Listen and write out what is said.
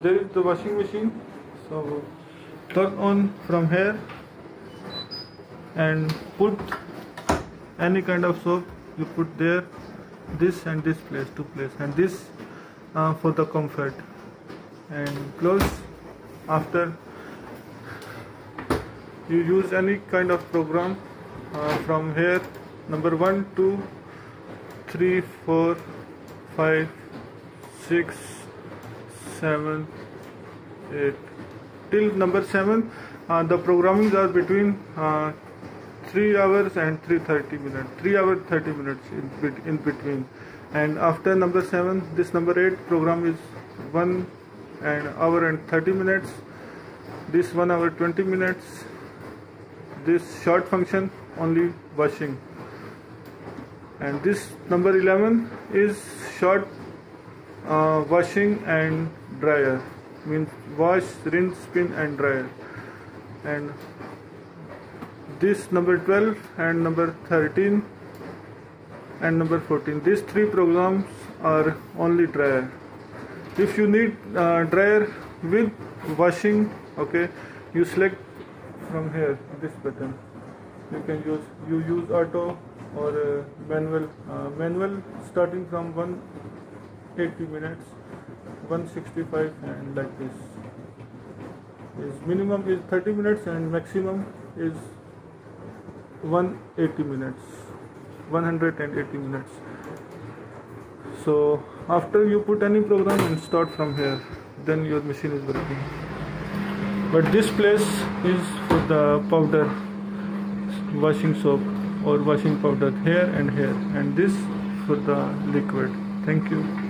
there is the washing machine. So plug on from here and put any kind of soap you put there this and this place to place and this uh, for the comfort. And close. After you use any kind of program uh, from here number one two three four five six seven eight till number seven uh, the programmings are between uh, 3 hours and 330 minutes 3 hours 30 minutes in, in between. And after number 7 this number 8 program is 1 and hour and 30 minutes. This 1 hour 20 minutes. This short function only washing. And this number 11 is short uh, washing and dryer means wash rinse spin and dryer. And this number 12 and number 13 and number 14 these three programs are only dryer. If you need uh, dryer with washing okay you select from here this button. You can use you use auto or uh, manual uh, manual starting from 180 minutes 165 and like this. Is minimum is 30 minutes and maximum is 180 minutes 180 minutes. So after you put any program and start from here then your machine is working. But this place is for the powder washing soap or washing powder here and here. And this for the liquid. Thank you